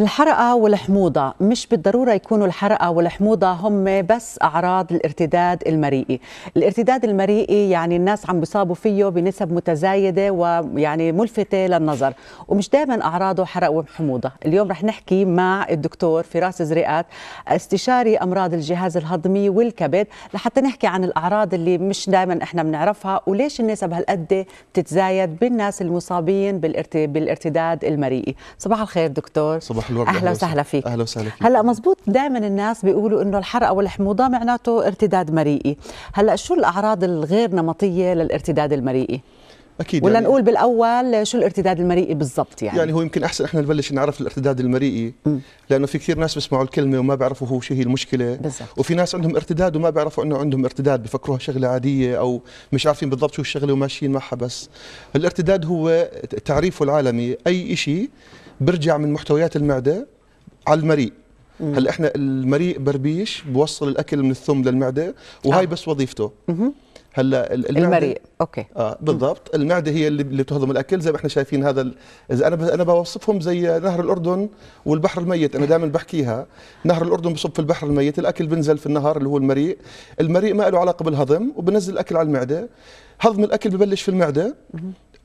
الحرقة والحموضة مش بالضرورة يكونوا الحرقة والحموضة هم بس أعراض الارتداد المريئي. الارتداد المريئي يعني الناس عم بيصابوا فيه بنسب متزايدة ويعني ملفتة للنظر ومش دائما أعراضه حرق وحموضة. اليوم رح نحكي مع الدكتور فراس زريقات استشاري أمراض الجهاز الهضمي والكبد لحتى نحكي عن الأعراض اللي مش دائما إحنا بنعرفها وليش النسب هالقد بتتزايد بالناس المصابين بالارتداد المريئي. صباح الخير دكتور. صباح الورد أهلا وسهلا فيك. أهلا وسهلا فيك. هلأ مزبوط دائما الناس بيقولوا إنه الحرقه والحموضه معناته ارتداد مريئي. هلأ شو الأعراض الغير نمطية للارتداد المريئي؟ أكيد ولا يعني نقول بالأول شو الارتداد المريئي بالضبط يعني؟ يعني هو يمكن أحسن إحنا نبلش نعرف الارتداد المريئي لأنه في كثير ناس بيسمعوا الكلمة وما بيعرفوا هو شو هي المشكلة. بالضبط. وفي ناس عندهم ارتداد وما بيعرفوا إنه عندهم ارتداد بفكروها شغلة عادية أو مش عارفين بالضبط شو الشغلة وماشيين معها بس. الارتداد هو تعريفه العالمي أي شيء بيرجع من محتويات المعدة على المريء. هلا إحنا المريء بربيش بوصل الأكل من الثم للمعدة وهاي آه. بس وظيفته. هلا المريء. okay. آه بالضبط. المعدة هي اللي اللي بتهضم الأكل زي ما إحنا شايفين هذا إذا أنا أنا بوصفهم زي نهر الأردن والبحر الميت أنا دائما بحكيها. نهر الأردن بصب في البحر الميت الأكل بنزل في النهر اللي هو المريء. المريء ما له علاقة بالهضم وبنزل الأكل على المعدة. هضم الأكل ببلش في المعدة.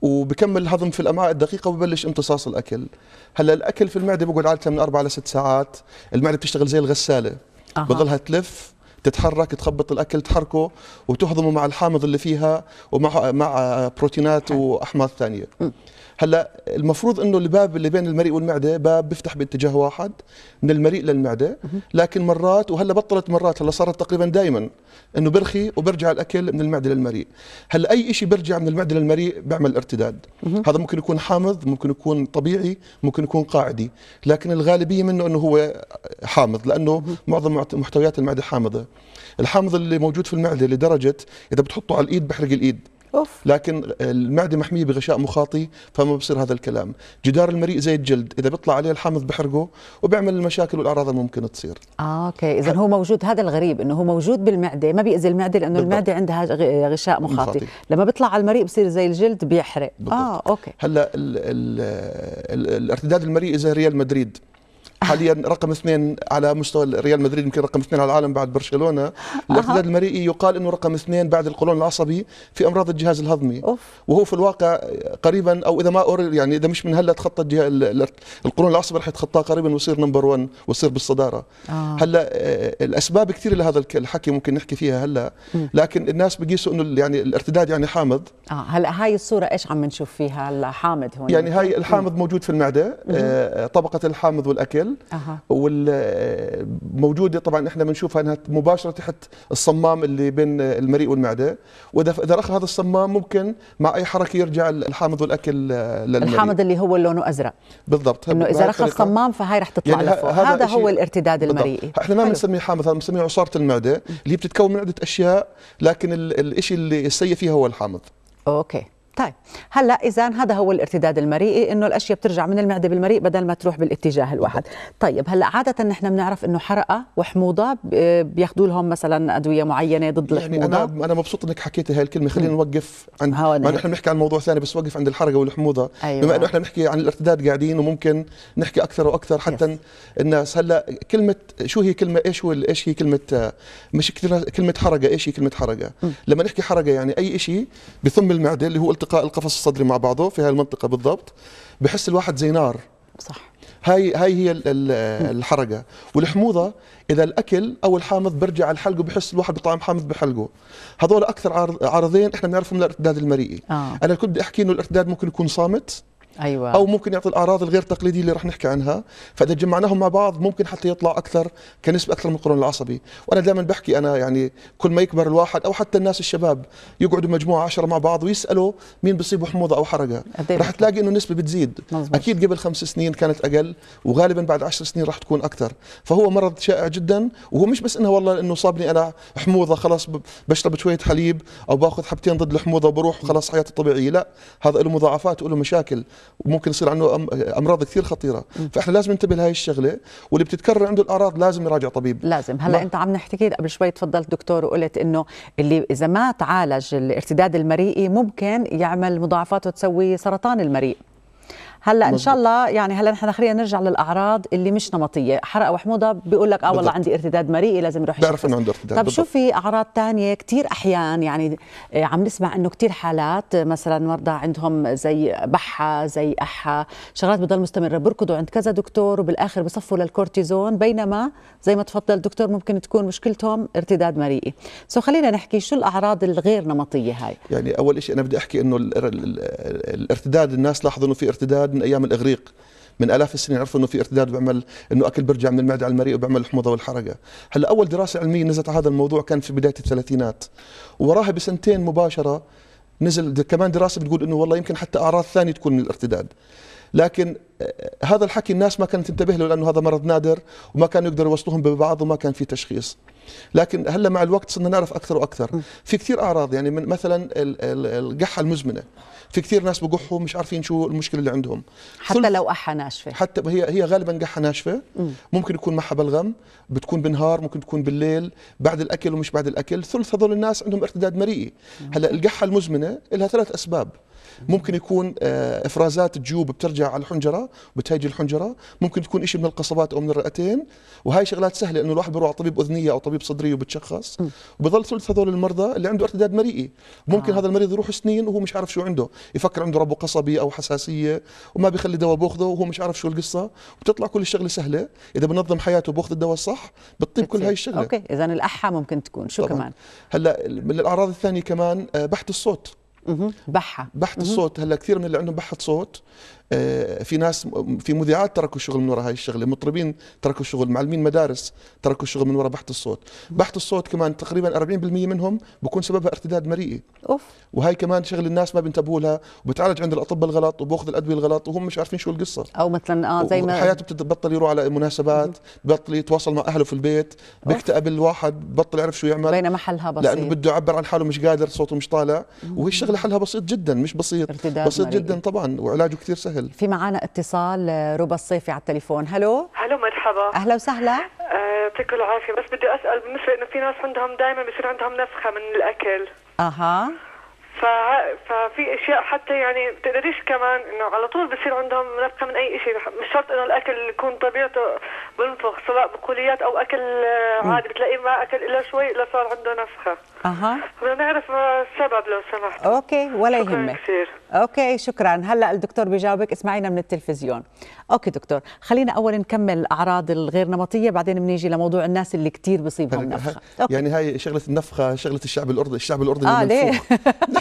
وبكمل الهضم في الأمعاء الدقيقة وببلش امتصاص الأكل. هلأ الأكل في المعدة بقعد عادة من أربع لست ساعات. المعدة بتشتغل زي الغسالة. أها. بضلها تلف تتحرك تخبط الأكل تحركه وتهضمه مع الحامض اللي فيها ومع مع بروتينات وأحماض ثانية. هلا المفروض انه الباب اللي بين المريء والمعده باب بيفتح باتجاه واحد من المريء للمعده لكن مرات وهلا بطلت مرات هلا صارت تقريبا دائما انه برخي وبرجع الأكل من المعده للمريء. هلا أي شيء بيرجع من المعده للمريء بيعمل ارتداد. هذا ممكن يكون حامض ممكن يكون طبيعي ممكن يكون قاعدي لكن الغالبية منه إنه هو حامض لأنه معظم محتويات المعدة حامضة. الحامض اللي موجود في المعدة لدرجة إذا بتحطه على الإيد بحرق الإيد. أوف. لكن المعدة محمية بغشاء مخاطي فما بصير هذا الكلام. جدار المريء زي الجلد إذا بيطلع عليه الحامض بحرقه وبيعمل المشاكل والأعراض اللي ممكن تصير. آه okay. إذا هو موجود هذا الغريب إنه هو موجود بالمعدة ما بيأذي المعدة لأنه بالضبط. المعدة عندها غشاء مخاطي. مخاطي. لما بيطلع على المريء بصير زي الجلد بيحرق. بالضبط. آه okay. هلأ ال ال ال الارتداد المريء زي ريال مدريد. حاليا رقم اثنين على مستوى ريال مدريد يمكن رقم اثنين على العالم بعد برشلونة. الارتداد المريئي يقال إنه رقم اثنين بعد القولون العصبي في أمراض الجهاز الهضمي. أوف. وهو في الواقع قريبا أو إذا ما أور يعني إذا مش من هلأ تخطى القولون العصبي رح يتخطاه قريبا ويصير number 1 ويصير بالصدارة. آه. هلأ آه، الأسباب كثير لهذا الحكي ممكن نحكي فيها هلأ. لكن الناس بقيسوا إنه يعني الارتداد يعني حامض. آه هلأ هاي الصورة إيش عم نشوف فيها الحامض هون؟ يعني هاي الحامض موجود في المعدة آه، طبقة الحامض والأكل. أها. والموجودة طبعا إحنا بنشوفها إنها مباشرة تحت الصمام اللي بين المريء والمعدة. وإذا إذا رخى هذا الصمام ممكن مع أي حركة يرجع الحامض والأكل للمريء. الحامض اللي هو لونه أزرق. بالضبط. إنه إذا رخى. الصمام فهي رح تطلع يعني لفوق. هذا هذا هو الارتداد. المريئي. إحنا ما. بنسميه حامض هذا بنسميه عصارة المعدة اللي بتتكون من عدة أشياء لكن ال- الشيء اللي السيء فيها هو الحامض. أوكي. طيب هلا إذا هذا هو الارتداد المريئي إنه الأشياء بترجع من المعدة بالمريء بدل ما تروح بالاتجاه الواحد. طيب هلا عادة نحن بنعرف إنه حرقة وحموضة بياخذوا لهم مثلا أدوية معينة ضد يعني الحموضة. أنا أنا مبسوط إنك حكيت هاي الكلمة. خلينا نوقف. عند ما. نحن بنحكي عن موضوع ثاني بس وقف عند الحرقة والحموضة. أيوة. بما إنه إحنا بنحكي عن الارتداد قاعدين وممكن نحكي أكثر وأكثر حتى يس. الناس. هلا كلمه شو هي كلمة إيش هو إيش هي كلمه مش كلمه حرقة. إيش هي كلمة حرقة؟ لما نحكي حرقة يعني أي شيء بثم المعدة اللي هو التقاء القفص الصدري مع بعضه في هاي المنطقة بالضبط بحس الواحد زي نار. صح. هاي هاي هي ال- ال- الحرقة. والحموضة إذا الأكل أو الحامض برجع على الحلق وبحس الواحد بطعم حامض بحلقه. هذول أكثر عارض- عارضين إحنا بنعرفهم للإرتداد المريئي. آه. أنا كنت بدي أحكي إنه الإرتداد ممكن يكون صامت أيوه. أو ممكن يعطي الاعراض الغير تقليدية اللي رح نحكي عنها. فإذا جمعناهم مع بعض ممكن حتى يطلع أكثر كنسبة أكثر من القولون العصبي وأنا دائما بحكي أنا يعني كل ما يكبر الواحد أو حتى الناس الشباب يقعدوا مجموعة عشرة مع بعض ويسألوا مين بيصيبه حموضه أو حرقة. رح؟ تلاقي إنه النسبة بتزيد. مزبوط. أكيد قبل خمس سنين كانت أقل وغالبا بعد عشر سنين رح تكون أكثر. فهو مرض شائع جدا وهو مش بس إنه والله إنه صابني أنا حموضة خلاص بشرب شوية حليب أو باخذ حبتين ضد الحموضة وبروح خلاص حياتي طبيعيه لا هذا له مضاعفات وله مشاكل. وممكن يصير عنده أمراض كثير خطيرة. فإحنا لازم ننتبه لهي الشغلة واللي بتتكرر عنده الأعراض لازم يراجع طبيب. لازم. هلا ما- أنت عم نحكي قبل شوي تفضلت دكتور وقلت إنه اللي إذا ما تعالج الارتداد المريئي ممكن يعمل مضاعفات وتسوي سرطان المريء. هلأ إن. شاء الله يعني هلأ نحن خلينا نرجع للأعراض اللي مش نمطية حرقة وحموضة بيقول لك آه والله. عندي ارتداد مريئي لازم يروح بعرف. إنه عنده ارتداد، طب شو بالضبط. في أعراض تانية كتير أحيان يعني آه، عم نسمع إنه كتير حالات مثلا مرضى عندهم زي بحة زي أحة شغلات بضل مستمرة بركضوا عند كذا دكتور وبالآخر بصفوا للكورتيزون بينما زي ما تفضل الدكتور ممكن تكون مشكلتهم ارتداد مريئي سو خلينا نحكي شو الأعراض الغير نمطية هاي يعني أول شيء أنا بدي أحكي إنه ال- ال- ال- الارتداد الناس لاحظوا إنه في ارتداد من أيام الإغريق. من آلاف السنين عرفوا إنه في ارتداد بيعمل إنه أكل بيرجع من المعدة على المريء وبيعمل الحموضة والحرقة. هلأ أول دراسة علمية نزلت على هذا الموضوع كان في بداية الثلاثينات. وراها بسنتين مباشرة نزل كمان دراسة بتقول إنه والله يمكن حتى أعراض ثانية تكون من الارتداد. لكن آه، هذا الحكي الناس ما كانت تنتبه له لأنه هذا مرض نادر وما كانوا يقدروا يوصلوهم ببعض وما كان في تشخيص. لكن هلا مع الوقت صرنا نعرف أكثر وأكثر. في كثير أعراض يعني من مثلا ال- ال- القحة المزمنة. في كثير ناس بقحوا مش عارفين شو المشكلة اللي عندهم. حتى لو احه ناشفة. حتى هي هي غالبا قحة ناشفة. ممكن يكون معها بلغم بتكون بالنهار ممكن تكون بالليل بعد الأكل ومش بعد الأكل. ثلث هذول الناس عندهم ارتداد مريئي. هلا القحة المزمنة لها ثلاث أسباب. ممكن يكون آه، إفرازات الجيوب بترجع على الحنجرة وبتهيج الحنجرة. ممكن تكون شيء من القصبات أو من الرئتين. وهي شغلات سهلة إنه الواحد بيروح على طبيب أذنية أو طبيب صدرية وبتشخص. وبضل ثلث هذول المرضى اللي عنده ارتداد مريئي. ممكن آه. هذا المريض يروح سنين وهو مش عارف شو عنده. يفكر عنده ربو قصبي أو حساسية وما بيخلي دواء بأخذه وهو مش عارف شو القصة. وبتطلع كل الشغلة سهلة. إذا بنظم حياته وباخذ الدواء الصح بتطيب كل. هاي الشغلة. أوكي اذا الاحه ممكن تكون. شو طبعاً. كمان؟ هلأ من الأعراض الثانية كمان آه، بحث الصوت. بحة. بحث الصوت هلا كثير من اللي عندهم بحث صوت آه، في ناس في مذيعات تركوا الشغل من وراء هاي الشغلة مطربين تركوا الشغل معلمين مدارس تركوا الشغل من وراء بحث الصوت. بحث الصوت كمان تقريبا 40% منهم بكون سببها ارتداد مريئي. أوف. وهي كمان شغل الناس ما بينتبهوا لها وبتعالج عند الأطباء الغلط وبأخذ الأدوية الغلط وهم مش عارفين شو القصة. أو مثلا آه زي ما حياته بتبطل يروح على مناسبات بطل يتواصل مع أهله في البيت بيكتئب الواحد بطل يعرف شو يعمل. بين محلها بسيط. لأنه بده يعبر عن حاله مش قادر صوته مش طالع. وهي الشغلة حلها بسيط جدا مش بسيط. بسيط مريئي. جدا طبعا وعلاجه كثير سهل. في معنا اتصال آه، ربى الصيفي على التليفون. هلو؟ هلو مرحبا. أهلا وسهلا. آه، يعطيكم العافية. بس بدي أسأل بالنسبة إنه في ناس عندهم دائما بصير عندهم نفخه من الأكل. أها. ففي أشياء حتى يعني بتقدريش كمان إنه على طول بصير عندهم نفخه من أي شيء مش شرط إنه الأكل يكون طبيعته بنفخ سواء بقوليات أو أكل آه، عادي. بتلاقيه ما أكل إلا شوي إلا صار عنده نفخة. أها. بدنا نعرف السبب لو سمحت. أوكي ولا يهمك. كثير. أوكي شكرا. هلأ الدكتور بيجاوبك. اسمعينا من التلفزيون. أوكي دكتور خلينا اول نكمل الاعراض الغير نمطية بعدين بنيجي لموضوع الناس اللي كتير بصيبهم نفخة. أوكي. يعني هاي شغلة النفخة شغلة الشعب الاردني الشعب الأردني آه، ليه؟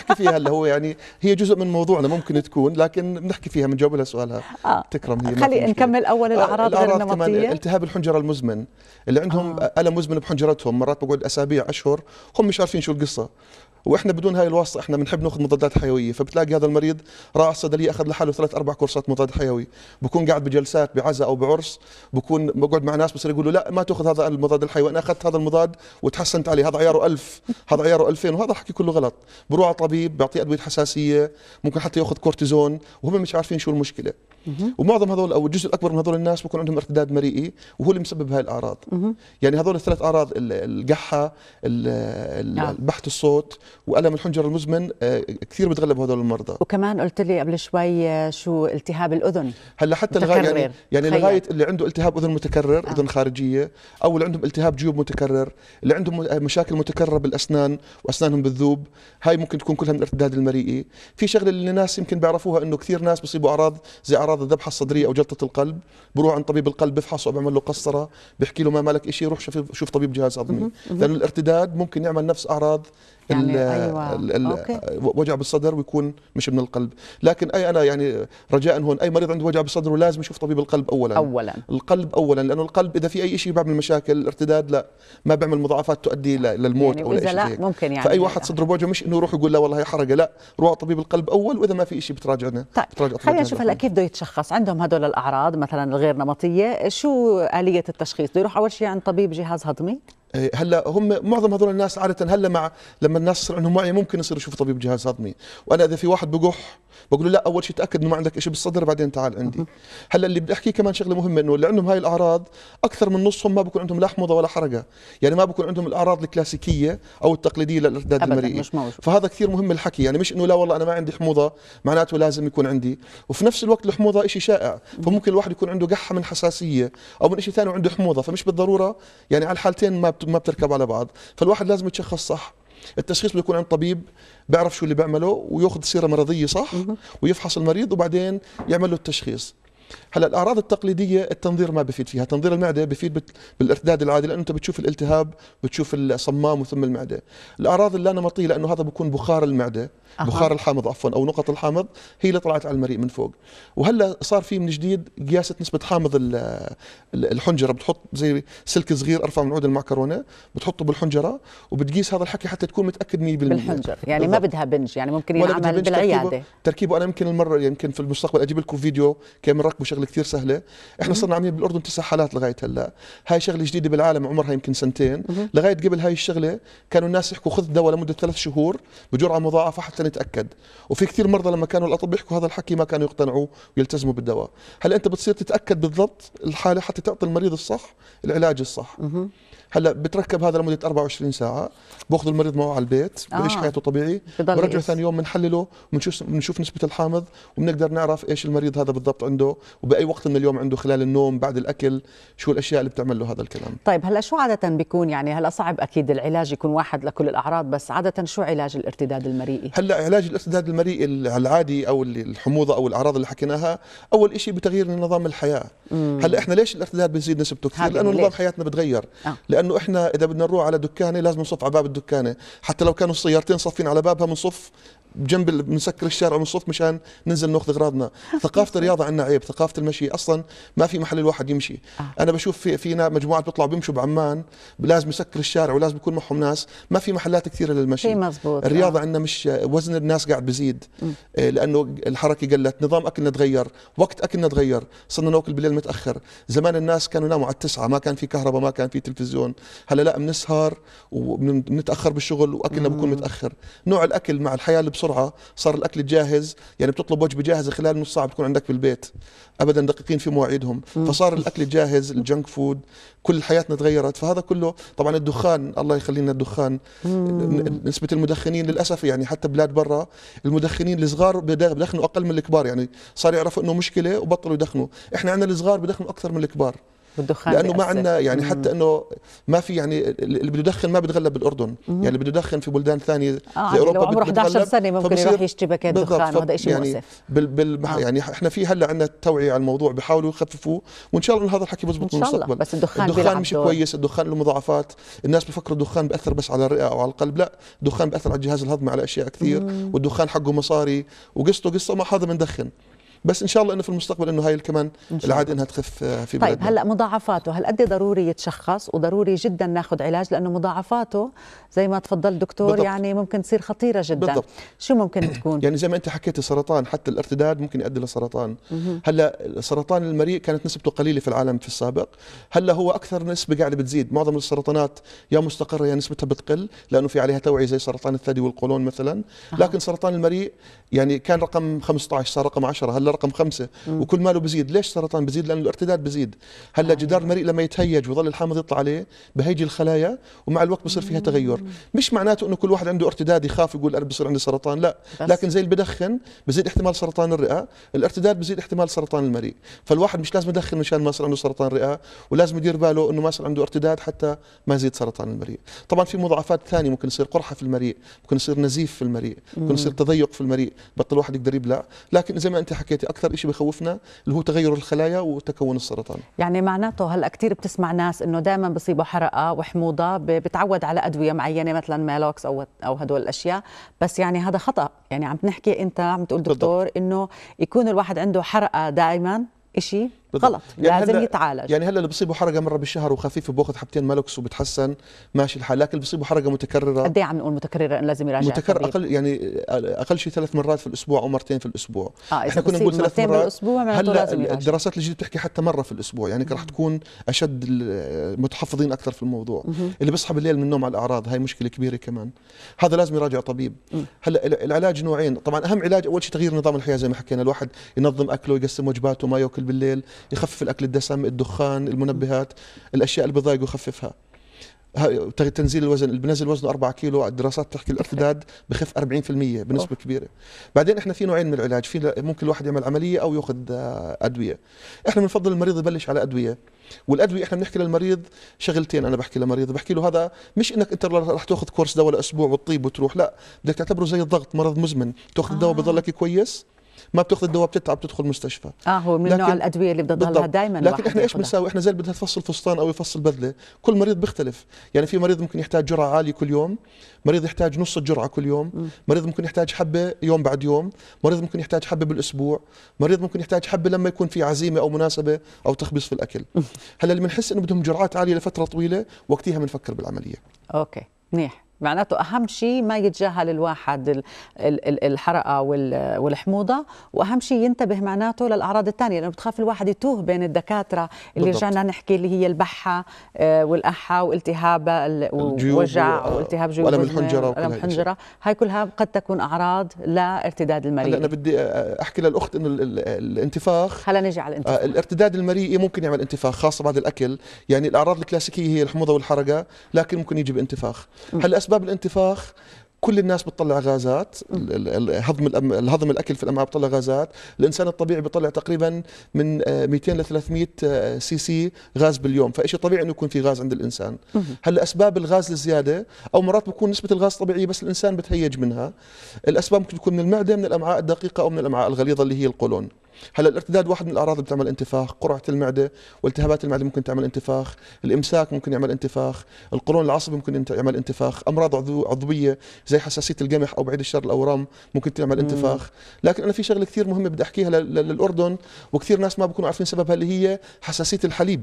بنحكي فيها هلا هو يعني هي جزء من موضوعنا ممكن تكون لكن بنحكي فيها بنجاوب لها سؤالها آه. تكرم هي خلي. نكمل أول آه، الأعراض غير كمان النمطية. التهاب الحنجرة المزمن اللي عندهم آه. ألم مزمن بحنجرتهم مرات بقعد أسابيع أشهر هم مش عارفين شو القصة وإحنا بدون هاي الواسطة إحنا بنحب نأخذ مضادات حيوية. فبتلاقي هذا المريض راح الصيدلية أخذ لحاله ثلاث أربع كورسات مضاد حيوي. بكون قاعد بجلسات بعزاء أو بعرس بكون بقعد مع ناس بصير يقولوا لا ما تأخذ هذا المضاد الحيوي أنا أخذت هذا المضاد وتحسنت عليه هذا عياره ألف هذا عياره 2000 وهذا الحكي كله غلط. بروح على طبيب بيعطيه أدوية حساسية ممكن حتى يأخذ كورتيزون وهم مش عارفين شو المشكلة. ومعظم هذول أو الجزء الأكبر من هذول الناس بكون عندهم ارتداد مريئي وهو اللي مسبب هاي الأعراض. يعني هذول الثلاث أعراض ال- القحة ال- ال- نعم. بحث الصوت وألم الحنجرة المزمن آه، كثير بتغلب هذول المرضى. وكمان قلت لي قبل شوي آه، شو التهاب الأذن. هلأ حتى لغاية يعني. يعني. لغاية اللي عنده التهاب أذن متكرر أذن خارجية أو اللي عندهم التهاب جيوب متكرر اللي عندهم م- مشاكل متكررة بالأسنان وأسنانهم بتذوب هاي ممكن تكون كلها من الارتداد المريئي. في شغلة اللي الناس يمكن بيعرفوها إنه كثير ناس بيصيبوا أعراض زي أعراض الذبحة الصدرية أو جلطة القلب. بروح عند طبيب القلب بفحصه بيعمل له قسطره بيحكي له ما مالك شيء روح شوف شوف طبيب جهاز هضمي لأنه الارتداد ممكن يعمل نفس أعراض يعني أيوة. ال- ال- أوكي. وجع بالصدر ويكون مش من القلب. لكن أي أنا يعني رجاء هون أي مريض عنده وجع بالصدر لازم يشوف طبيب القلب اولا. اولا. القلب اولا لأنه القلب إذا في أي شيء بيعمل مشاكل الارتداد لا. ما بيعمل مضاعفات تؤدي ل- للموت يعني أو لا هيك. ممكن يعني فأي واحد صدره بوجعه مش إنه يروح يقول لا والله هي حرقه لا. روح طبيب القلب أول وإذا ما في شيء بتراجعنا طيب بتراجع طبيب خلينا نشوف هلا. كيف بده يتشخص. عندهم هدول الأعراض مثلا الغير نمطية شو آلية التشخيص؟ بده يروح أول شيء عند طبيب جهاز هضمي؟ هلا هم معظم هذول الناس عادة هلا مع لما الناس يصير عندهم وعي ممكن يصير يشوف طبيب جهاز هضمي وأنا إذا في واحد بقح بقول له لا أول شيء تأكد إنه ما عندك شيء بالصدر بعدين تعال عندي. هلا اللي بدي أحكيه كمان شغلة مهمة إنه اللي عندهم هاي الأعراض أكثر من نصهم ما بكون عندهم لا حموضه ولا حرقة. يعني ما بكون عندهم الأعراض الكلاسيكية أو التقليدية للارتداد موجود. فهذا كثير مهم الحكي. يعني مش إنه لا والله أنا ما عندي حموضة معناته لازم يكون عندي. وفي نفس الوقت الحموضة شيء شائع. فممكن الواحد يكون عنده قحة من حساسية أو من شيء ثاني وعنده حموضة. فمش بالضرورة يعني على الحالتين ما بت- ما بتركب على بعض فالواحد لازم يتشخص صح. التشخيص بده يكون عند طبيب بيعرف شو اللي بيعمله وياخذ سيرة مرضية صح ويفحص المريض وبعدين يعمل له التشخيص. هلا الأعراض التقليدية التنظير ما بفيد فيها. تنظير المعدة بفيد بالارتداد العادي لأنه أنت بتشوف الالتهاب بتشوف الصمام وثم المعدة. الأعراض اللا نمطيه لأنه هذا بكون بخار المعدة أها. بخار الحامض عفوا أو نقط الحامض هي اللي طلعت على المريء من فوق. وهلأ صار في من جديد قياسه نسبة حامض ال- ال- الحنجرة. بتحط زي سلك صغير أرفع من عود المعكرونة بتحطه بالحنجرة وبتقيس هذا الحكي حتى تكون متأكد 100% بالحنجر. يعني ما. بدها بنج يعني ممكن ينعمل بالعياده تركيبه, تركيبه. أنا يمكن المرة يمكن في المستقبل أجيب لكم فيديو كيف بنركبه شغله كثير سهلة. إحنا صرنا عاملين بالأردن تسع حالات لغاية هلا. هاي شغلة جديدة بالعالم عمرها يمكن سنتين. لغاية قبل هاي الشغلة كانوا الناس يحكوا خذ دواء لمدة ثلاث شهور بجرعة مضاعفة حتى نتأكد. وفي كثير مرضى لما كانوا الاطباء يحكوا هذا الحكي ما كانوا يقتنعوا ويلتزموا بالدواء. هلا أنت بتصير تتأكد بالضبط الحالة حتى تعطي المريض الصح العلاج الصح. هلا بتركب هذا لمدة 24 ساعة بأخذ المريض معه على البيت بعيش آه. حياته طبيعي. برجع. ثاني يوم بنحلله بنشوف بنشوف نسبة الحامض وبنقدر نعرف إيش المريض هذا بالضبط عنده. وبأي وقت من اليوم عنده خلال النوم بعد الأكل شو الأشياء اللي بتعمل له هذا الكلام؟ طيب هلأ شو عادة بيكون؟ يعني هلأ صعب أكيد العلاج يكون واحد لكل الأعراض بس عادة شو علاج الارتداد المريئي؟ هلأ علاج الارتداد المريء العادي أو الحموضة أو الأعراض اللي حكيناها أول شيء بتغيير نظام الحياة. هلأ إحنا ليش الارتداد بيزيد نسبته كثير؟ لأنه؟ نظام حياتنا بتغير. آه. لأنه إحنا إذا بدنا نروح على دكانة لازم نصف على باب الدكانة. حتى لو كانوا السيارتين صفين على بابها بنصف بجنب ال- بنسكر الشارع ونصف مشان ننزل ناخذ اغراضنا ثقافة الرياضة عندنا عيب ثقافة المشي أصلا ما في محل الواحد يمشي. آه. أنا بشوف في فينا مجموعات بيطلعوا بيمشوا بعمان لازم يسكر الشارع ولازم يكون معهم ناس. ما في محلات كثيرة للمشي. مزبوط الرياضة آه. عندنا مش وزن الناس قاعد بزيد. آه، لأنه الحركة قلت نظام أكلنا تغير وقت أكلنا تغير صرنا نأكل بالليل متأخر. زمان الناس كانوا يناموا على التسعة ما كان في كهرباء ما كان في تلفزيون. هلا لا بنسهر وبنتأخر بالشغل وأكلنا بكون متأخر. نوع الأكل مع الحياة اللي بسرعة صار الأكل الجاهز يعني بتطلب وجبة جاهزة خلال نص ساعة بتكون عندك بالبيت ابدا دقيقين في مواعيدهم. فصار الأكل الجاهز الجنك فود كل حياتنا تغيرت. فهذا كله طبعا الدخان الله يخلينا الدخان. نسبة المدخنين للأسف يعني حتى بلاد برا المدخنين الصغار بدخ- بدخنوا أقل من الكبار. يعني صار يعرفوا إنه مشكلة وبطلوا يدخنوا. إحنا عندنا الصغار بدخنوا أكثر من الكبار. والدخان لأنه ما بيأثر. عندنا يعني حتى إنه ما في يعني اللي بده يدخن ما بتغلب بالأردن يعني اللي بده يدخن في بلدان ثانية آه لو عمره 11 بتغلب، سنة ممكن يروح يشتري باكيت دخان وهذا شيء يعني مؤسف بال بال آه. يعني إحنا في هلأ عندنا توعية على الموضوع بيحاولوا يخففوه وإن شاء الله هذا الحكي الله، بالمستقبل بس الدخان الدخان مش دور. كويس الدخان له مضاعفات الناس بفكروا الدخان بأثر بس على الرئة أو على القلب لا الدخان بأثر على الجهاز الهضمي على أشياء كثير والدخان حقه مصاري وقصته قصه ما هذا بندخن بس إن شاء الله إنه في المستقبل إنه هاي كمان العادة إنها تخف آه، في طيب بلدنا. هلأ مضاعفاته هل قد ضروري يتشخص؟ وضروري جدا ناخذ علاج لأنه مضاعفاته زي ما تفضل دكتور بالضبط. يعني ممكن تصير خطيرة جدا. بالضبط. شو ممكن تكون؟ يعني زي ما أنت حكيت السرطان حتى الارتداد ممكن يؤدي لسرطان. هلأ سرطان المريء كانت نسبته قليلة في العالم في السابق. هلأ هو أكثر نسبة قاعدة بتزيد. معظم السرطانات يا مستقرة يا نسبتها بتقل لأنه في عليها توعية زي سرطان الثدي والقولون مثلا. لكن سرطان المريء يعني كان رقم 15 صار رقم 10 هلأ رقم 5 وكل ماله بزيد. ليش سرطان بزيد؟ لأنه الارتداد بزيد. هلا جدار المريء لما يتهيج ويظل الحامض يطلع عليه بهيجي الخلايا ومع الوقت بصير فيها تغير. مش معناته إنه كل واحد عنده ارتداد يخاف يقول أنا بصير عندي سرطان. لا. بس. لكن زي اللي بدخن بزيد احتمال سرطان الرئة. الارتداد بزيد احتمال سرطان المريء. فالواحد مش لازم يدخن مشان ما يصير عنده سرطان رئة. ولازم يدير باله إنه ما يصير عنده ارتداد حتى ما يزيد سرطان المريء. طبعا في مضاعفات ثانية. ممكن يصير قرحة في المريء. ممكن يصير نزيف في المريء. ممكن يصير تضيق في المريء. بطل الواحد يقدر يبلع. لكن زي ما أنت حكيتي أكثر شيء بخوفنا اللي هو تغير الخلايا وتكون السرطان. يعني معناته هلأ كثير بتسمع ناس إنه دائما بصيبه حرقة وحموضة بتعود على أدوية معينة مثلا ميلوكس أو أو هدول الأشياء. بس يعني هذا خطأ. يعني عم نحكي أنت عم تقول. دكتور إنه يكون الواحد عنده حرقة دائما إشي؟ بالضبط. غلط. يعني لازم يتعالج. يعني هلأ اللي بصيبه حرقة مرة بالشهر وخفيف وباخذ حبتين مالوكس وبتحسن ماشي الحال. لكن اللي بصيبه حرقة متكررة قد إيه عم نقول متكررة إنه لازم يراجع متكرر الطبيب؟ أقل يعني أقل شيء ثلاث مرات في الأسبوع أو مرتين في الأسبوع. آه إذا إحنا كنا نقول ثلاث مرتين مرات. بالأسبوع هلأ الدراسات الجديده بتحكي حتى مرة في الأسبوع. يعني راح تكون أشد المتحفظين أكثر في الموضوع. اللي بيصحى بالليل من النوم على الأعراض هاي مشكلة كبيرة كمان. هذا لازم يراجع طبيب. هلأ ال- العلاج نوعين. طبعا أهم علاج أول شيء تغيير نظام الحياة زي ما حكينا. الواحد ينظم أكله يقسم وجباته ما يأكل بالليل. يخفف الأكل الدسم الدخان المنبهات الأشياء اللي بضايقه يخففها تنزيل الوزن اللي بنزل وزنه 4 كيلو الدراسات تحكي الارتداد بخف 40% بنسبة أوف. كبيرة. بعدين إحنا في نوعين من العلاج في ممكن الواحد يعمل عملية أو يأخذ آه، أدوية. إحنا بنفضل المريض يبلش على أدوية. والأدوية إحنا بنحكي للمريض شغلتين أنا بحكي للمريض بحكي له هذا مش إنك أنت راح تأخذ كورس دواء لأسبوع وتطيب وتروح لا بدك تعتبره زي الضغط مرض مزمن. تأخذ الدواء آه. بضلك كويس ما بتاخذ الدواء بتتعب تدخل مستشفى. آه هو من نوع الأدوية اللي بدها تضلها. دائما لكن إحنا إيش بنساوي إحنا زي اللي بدها تفصل فستان أو يفصل بذله كل مريض بيختلف. يعني في مريض ممكن يحتاج جرعة عالية كل يوم. مريض يحتاج نص الجرعة كل يوم. مريض ممكن يحتاج حبة يوم بعد يوم. مريض ممكن يحتاج حبة بالأسبوع. مريض ممكن يحتاج حبة لما يكون في عزيمة أو مناسبة أو تخبيص في الأكل. هلأ اللي بنحس إنه بدهم جرعات عالية لفترة طويلة وقتها بنفكر بالعملية. أوكي. منيح. معناته أهم شيء ما يتجاهل الواحد ال- ال- ال- الحرقة وال- والحموضة وأهم شيء ينتبه معناته للأعراض الثانية لأنه بتخاف الواحد يتوه بين الدكاترة اللي بالضبط. رجعنا نحكي اللي هي البحة آه، والأحة والتهاب ووجع والتهاب جيوب وكل ألم هاي الحنجره هاي كلها قد تكون أعراض لارتداد هلا أنا المريء بدي أحكي للأخت إنه ال- ال- الانتفاخ هلا نجي على آه، الانتفاخ الارتداد المريئي ممكن يعمل انتفاخ خاصة بعد الأكل. يعني الأعراض الكلاسيكية هي الحموضة والحرقة لكن ممكن يجي بانتفاخ هلا أسباب الانتفاخ كل الناس بتطلع غازات هضم الهضم الأكل في الأمعاء بتطلع غازات. الإنسان الطبيعي بيطلع تقريبا من آه، 200 ل 300 آه، سي سي غاز باليوم. فشيء طبيعي إنه يكون في غاز عند الإنسان. هلأ أسباب الغاز الزيادة أو مرات بكون نسبة الغاز طبيعية بس الإنسان بتهيج منها. الأسباب ممكن تكون من المعدة من الأمعاء الدقيقة أو من الأمعاء الغليظة اللي هي القولون. هلا الارتداد واحد من الاعراض اللي بتعمل انتفاخ قرعة المعدة والتهابات المعدة ممكن تعمل انتفاخ الإمساك ممكن يعمل انتفاخ القولون العصبي ممكن يعمل انتفاخ أمراض عضو- عضوية زي حساسية القمح أو بعيد الشر الأورام ممكن تعمل انتفاخ. لكن أنا في شغلة كثير مهمة بدي أحكيها لل- لل- للأردن وكثير ناس ما بكونوا عارفين سببها اللي هي حساسية الحليب.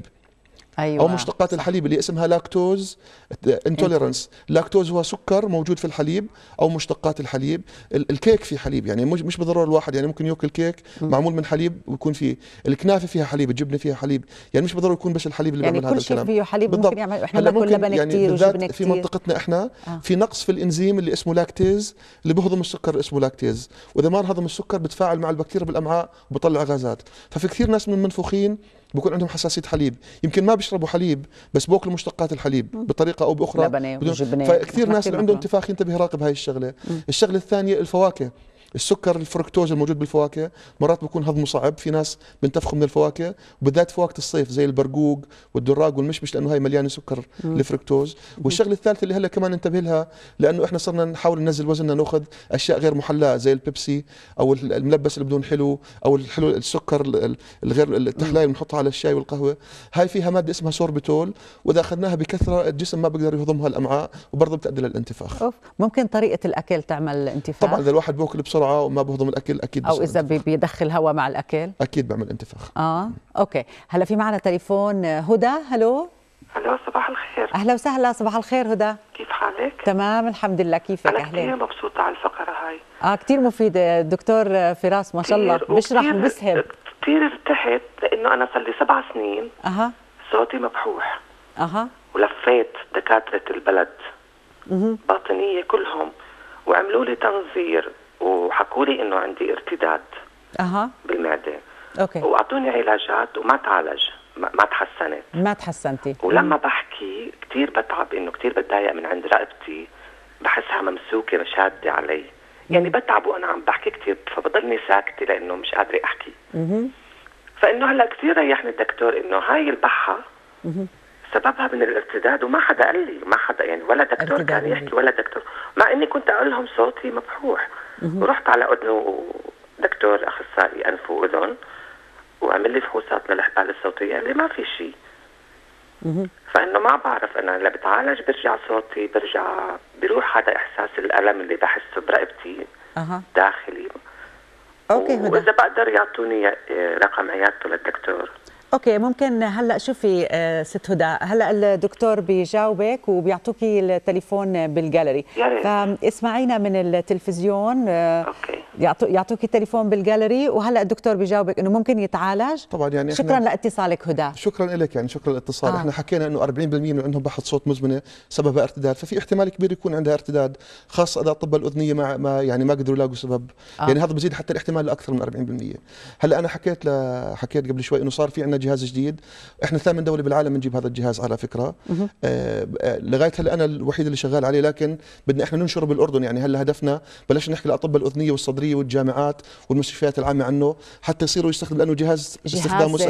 أيوه. أو مشتقات الحليب اللي اسمها lactose intolerance lactose هو سكر موجود في الحليب أو مشتقات الحليب. ال- الكيك فيه حليب يعني مش مش بالضرورة الواحد يعني ممكن يأكل كيك معمول من حليب ويكون فيه الكنافة فيها حليب الجبنة فيها حليب يعني مش بالضرورة يكون بس الحليب اللي يعني بيعمل هذا كل شيء الكلام. فيه حليب بالضبط. ممكن يعمل إحنا بناكل ممكن لبن يعني بالذات وجبنة في كثير منطقتنا إحنا آه. في نقص في الإنزيم اللي اسمه lactase اللي بهضم السكر اسمه لاكتيز. وإذا ما انهضم السكر بتفاعل مع البكتيريا بالأمعاء وبطلع غازات. ففي كثير ناس من المنفوخين بكون عندهم حساسية حليب. يمكن ما بيشربوا حليب بس بياكلوا مشتقات الحليب بطريقة أو بأخرى. لبنة بدون- وجبنة. فكثير ناس اللي عندهم. انتفاخ ينتبه يراقب هاي الشغلة. الشغلة الثانية الفواكه. السكر الفركتوز الموجود بالفواكه مرات بيكون هضمه صعب. في ناس بنتفخوا من الفواكه وبالذات فواكه الصيف زي البرقوق والدراج والمشمش لأنه هاي مليانة سكر الفركتوز والشغلة الثالثة اللي هلا كمان ننتبه لها لأنه إحنا صرنا نحاول ننزل وزننا نأخذ أشياء غير محلاه زي البيبسي أو الملبس اللي بدون حلو أو الحلو السكر ال- ال- الغير التحلايل اللي بنحطها على الشاي والقهوة. هاي فيها مادة اسمها سوربيتول وإذا أخذناها بكثرة الجسم ما بيقدر يهضمها الأمعاء وبرضه بتؤدي للانتفاخ. أوف. ممكن طريقة الأكل تعمل انتفاخ؟ طبعا إذا الواحد بيأكل بسرعة وما بهضم الأكل أكيد أو إذا بيدخل هواء مع الأكل. أكيد بيعمل انتفاخ. آه أوكي. هلا في معنا تليفون آه، هدى هلو؟ ألو صباح الخير. أهلا وسهلا صباح الخير هدى. كيف حالك؟ تمام الحمد لله. كيفك أنا كثير مبسوطة على الفقرة هاي. آه كثير مفيده الدكتور آه، فراس ما شاء الله. وكتير- وبسهب كثير ارتحت لأنه أنا صار لي سبع سنين أها. صوتي مبحوح. أها. ولفيت دكاترة البلد. باطنية كلهم. وعملوا لي تنظير. وحكوا لي إنه عندي ارتداد أها. بالمعده أوكي. وأعطوني علاجات وما تعالج ما تحسنت. ما تحسنتي. ولما بحكي كثير بتعب إنه كثير بتضايق من عند رقبتي. بحسها ممسوكة شادة علي. يعني بتعب وأنا عم بحكي كثير فبضلني ساكتة لأنه مش قادرة أحكي. فإنه هلأ كثير ريحني الدكتور إنه هاي البحة سببها من الارتداد وما حدا قال لي ما حدا يعني ولا دكتور كان. يحكي ولا دكتور. مع إني كنت أقول لهم صوتي مبحوح. ورحت على اذن دكتور أخصائي أنف وأذن وعمل لي فحوصات للحبال الصوتية قال لي ما في شيء فإنه ما بعرف أنا لا بتعالج برجع صوتي برجع بيروح هذا إحساس الألم اللي بحسه برقبتي داخلي. أوكي هدى. وإذا بقدر يعطوني آه، رقم عيادته للدكتور. أوكي ممكن هلأ شوفي آه، ست هدى. هلأ الدكتور بيجاوبك وبيعطوكي التليفون بالجاليري. فاسمعينا من التلفزيون آه، أوكي. يعطو يعطوكي التليفون بالجاليري. وهلا الدكتور بيجاوبك إنه ممكن يتعالج. طبعا يعني شكرا لاتصالك هدى. شكرا لك يعني شكرا للاتصال. آه. إحنا حكينا إنه 40% من عندهم بحث صوت مزمنة سببها ارتداد. ففي احتمال كبير يكون عندها ارتداد خاصة إذا الطب الأذنية ما, ما يعني ما قدروا يلاقوا سبب. آه. يعني هذا بزيد حتى الاحتمال لأكثر من 40% هلا أنا حكيت ل... حكيت قبل شوي إنه صار في عندنا جهاز جديد. إحنا ثامن دولة بالعالم بنجيب هذا الجهاز على فكرة. آه آه، لغاية هلا أنا الوحيد اللي شغال عليه لكن بدنا إحنا ننشره بالأردن. يعني هلا هدفنا بلشنا نحكي للاطباء الأذنية والصدريه والجامعات والمستشفيات العامة عنه حتى يصيروا يستخدم لأنه جهاز, جهاز استخدامه سهل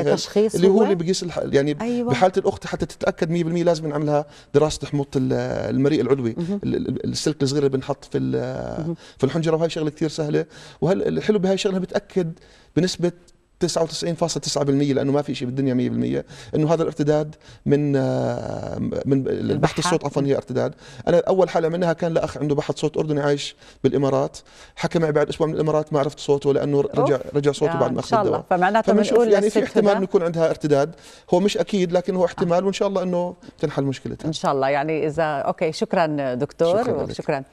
اللي هو؟ اللي بقيس. يعني أيوة. بحالة الأخت حتى تتأكد 100% لازم نعملها دراسة حموضة ال- المريء العلوي ال- ال- السلك الصغير اللي بنحط في في الحنجرة وهي شغلة كثير سهلة وهل الحلو بهاي الشغلة بتأكد بنسبة 99.9% لأنه ما في شيء بالدنيا 100% إنه هذا الارتداد من آه، من البحث الصوت عفوا هي ارتداد. أنا أول حالة عملناها كان لأخ عنده بحث صوت أردني عايش بالإمارات. حكى معي بعد أسبوع من الإمارات ما عرفت صوته لأنه رجع رجع صوته بعد ما إن اخذ الدواء. فمعناته بنقول يعني في احتمال انه يكون عندها ارتداد. هو مش أكيد لكن هو احتمال وإن شاء الله إنه تنحل مشكلتها. إن شاء الله. يعني إذا أوكي شكرا دكتور. شكراً. شكرا.